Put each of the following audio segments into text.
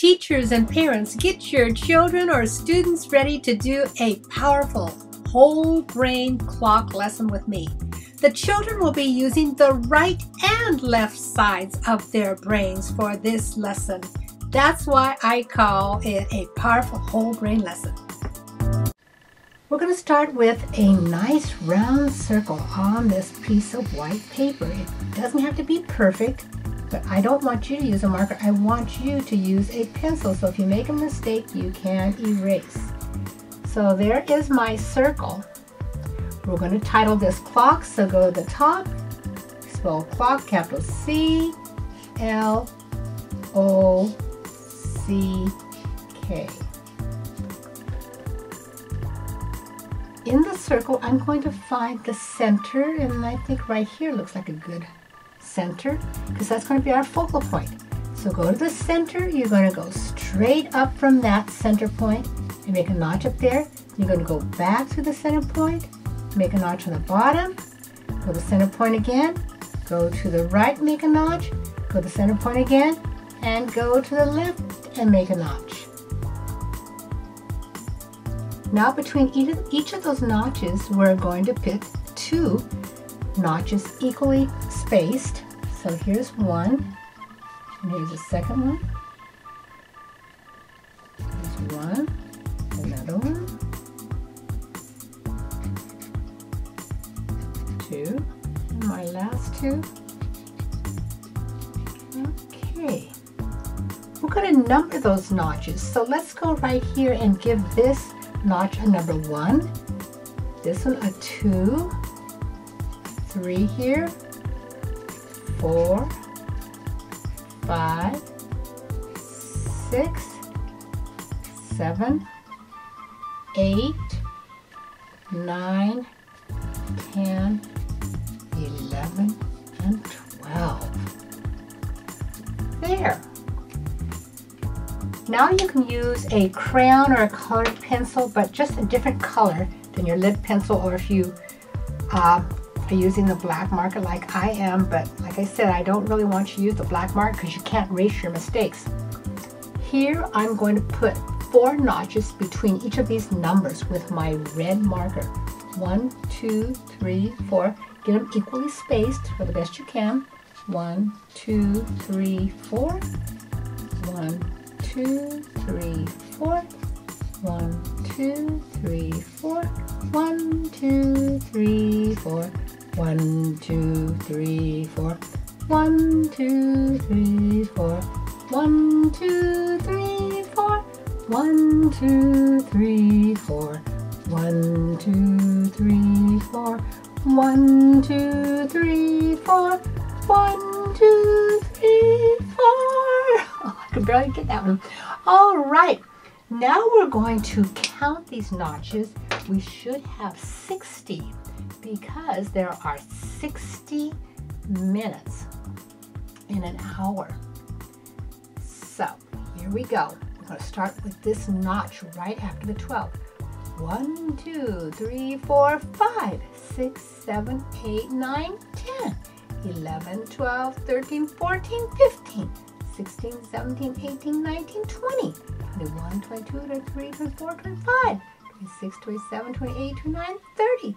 Teachers and parents, get your children or students ready to do a powerful whole brain clock lesson with me. The children will be using the right and left sides of their brains for this lesson. That's why I call it a powerful whole brain lesson. We're going to start with a nice round circle on this piece of white paper. It doesn't have to be perfect, but I don't want you to use a marker. I want you to use a pencil. So if you make a mistake, you can erase. So there is my circle. We're going to title this clock. So go to the top, spell clock, capital C, L, O, C, K. In the circle, I'm going to find the center, and I think right here looks like a good center because that's going to be our focal point. So go to the center, you're going to go straight up from that center point and make a notch up there. You're going to go back to the center point, make a notch on the bottom, go to the center point again, go to the right, make a notch, go to the center point again, and go to the left and make a notch. Now between each of those notches, we're going to put two notches equally spaced. So here's one, and here's the second one. Here's one, another one, two, and my last two. Okay. We're to number those notches. So let's go right here and give this notch a number one, this one a two, three here, four, five, six, seven, eight, nine, ten, eleven, and 12. There. Now you can use a crayon or a colored pencil, but just a different color than your lip pencil or if you uh, using the black marker like I am. But like I said, I don't really want you to use the black marker because you can't erase your mistakes. Here I'm going to put four notches between each of these numbers with my red marker. One, two, three, four. Get them equally spaced for the best you can. One, two, three, four. One, two, three, four. One, two, three, four. One, two, three, four. One, two, three, four. One, two, three, four. One, two, three, four. One, two, three, four. One, two, three, four. One, two, three, four. One, two, three, four. Oh, I could barely get that one. All right. Now we're going to count these notches. We should have 60 because there are 60 minutes in an hour. So here we go. We're going to start with this notch right after the 12. 1, 2, 3, 4, 5, 6, 7, 8, 9, 10, 11, 12, 13, 14, 15, 16, 17, 18, 19, 20, 21, 22, 23, 24, 25, 26, 27, 28, 29, 30,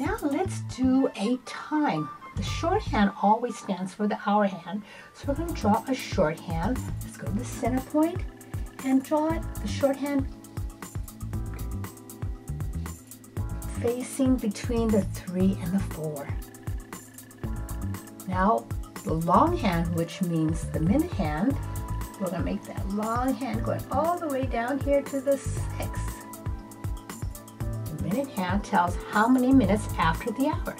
Now let's do a time. The shorthand always stands for the hour hand. So we're going to draw a shorthand. Let's go to the center point and draw it, the shorthand facing between the three and the four. Now the long hand, which means the minute hand, we're going to make that long hand going all the way down here to the six minute hand tells how many minutes after the hour.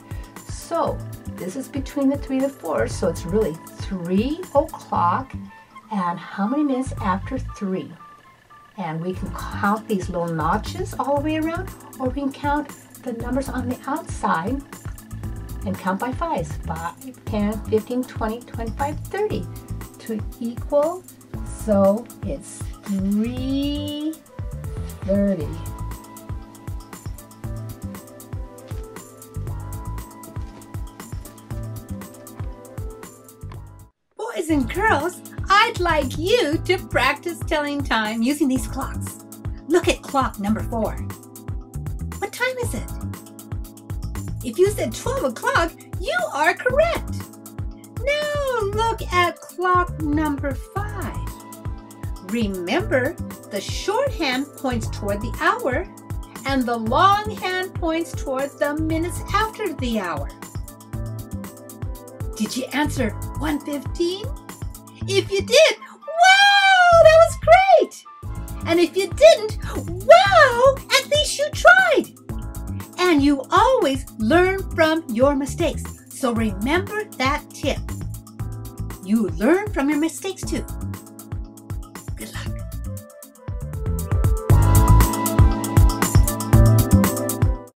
So this is between the three to four, so it's really three o'clock and how many minutes after 3. And we can count these little notches all the way around, or we can count the numbers on the outside and count by fives 5 10 15 20 25 30 to equal so it's 330 boys and girls i'd like you to practice telling time using these clocks look at clock number four what time is it if you said 12 o'clock, you are correct. Now look at clock number 5. Remember, the short hand points toward the hour and the long hand points toward the minutes after the hour. Did you answer 115? If you did, wow, that was great! And if you didn't, wow, at least you tried! And you always learn from your mistakes. So remember that tip. You learn from your mistakes too. Good luck.